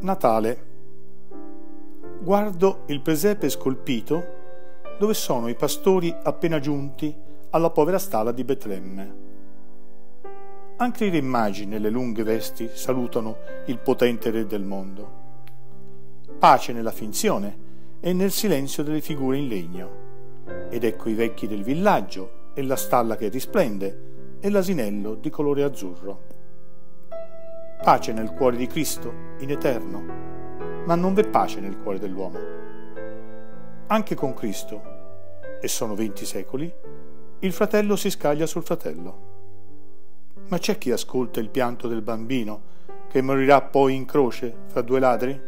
Natale. Guardo il presepe scolpito dove sono i pastori appena giunti alla povera stalla di Betlemme. Anche i re magi nelle lunghe vesti salutano il potente re del mondo. Pace nella finzione e nel silenzio delle figure in legno. Ed ecco i vecchi del villaggio e la stalla che risplende e l'asinello di colore azzurro pace nel cuore di Cristo, in eterno, ma non v'è pace nel cuore dell'uomo. Anche con Cristo, e sono venti secoli, il fratello si scaglia sul fratello. Ma c'è chi ascolta il pianto del bambino che morirà poi in croce fra due ladri?